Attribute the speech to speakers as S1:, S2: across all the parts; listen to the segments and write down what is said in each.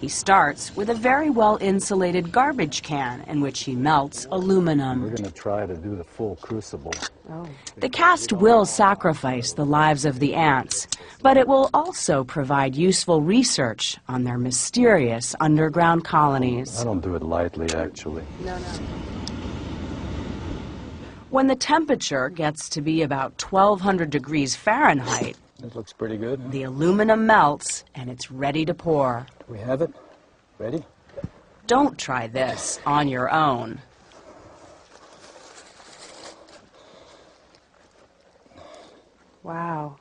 S1: He starts with a very well insulated garbage can in which he melts aluminum.
S2: We're going to try to do the full crucible.
S1: The cast will sacrifice the lives of the ants, but it will also provide useful research on their mysterious underground colonies.
S2: I don't do it lightly, actually. No, no.
S1: When the temperature gets to be about 1200 degrees Fahrenheit,
S2: It looks pretty good.
S1: the aluminum melts and it's ready to pour.
S2: We have it. Ready?
S1: Don't try this on your own.
S3: Wow.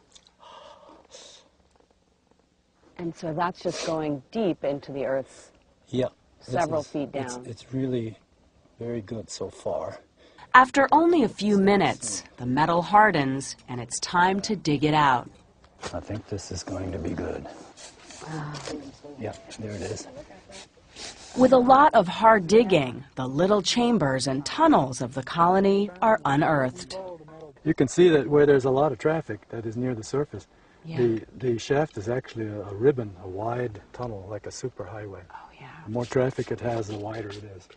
S3: And so that's just going deep into the earth's.
S2: Yeah.
S3: Several feet
S2: it's-
S3: down.
S2: It's, really very good so far.
S1: After only a few minutes, the metal hardens and it's time to dig it out.
S2: I think this is going to be good. Yeah, there it is.
S1: With a lot of hard digging, the little chambers and tunnels of the colony are unearthed.
S2: You can see that where there's a lot of traffic that is near the surface.
S1: Yeah.
S2: The, the shaft is actually a, a ribbon, a wide tunnel, like a superhighway.
S1: Oh, yeah.
S2: The more traffic it has, the wider it is.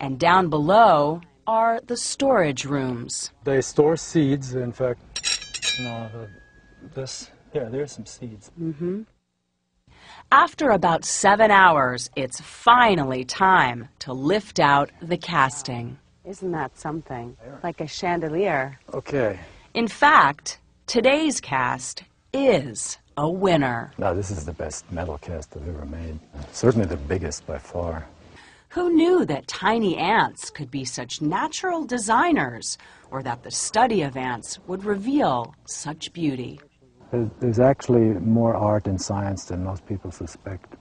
S1: And down below are the storage rooms.
S2: They store seeds. In fact, no, the, this, here, there's some seeds. Mm-hmm.
S1: After about seven hours, it's finally time to lift out the casting.
S3: Isn't that something? Like a chandelier.
S2: Okay.
S1: In fact, today's cast is a winner.
S2: Now, this is the best metal cast I've ever made. Certainly the biggest by far.
S1: Who knew that tiny ants could be such natural designers, or that the study of ants would reveal such beauty?
S2: There's, there's actually more art in science than most people suspect.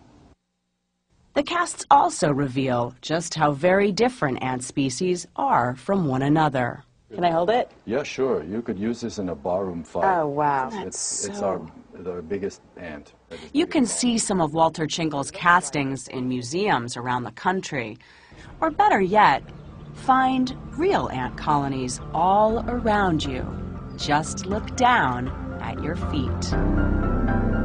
S1: The casts also reveal just how very different ant species are from one another.
S3: Can I hold it?
S2: Yeah, sure. You could use this in a barroom fight.
S3: Oh, wow.
S2: It's, it's our, the biggest ant.
S1: You can see some of Walter Tschinkel's castings in museums around the country. Or better yet, find real ant colonies all around you. Just look down at your feet.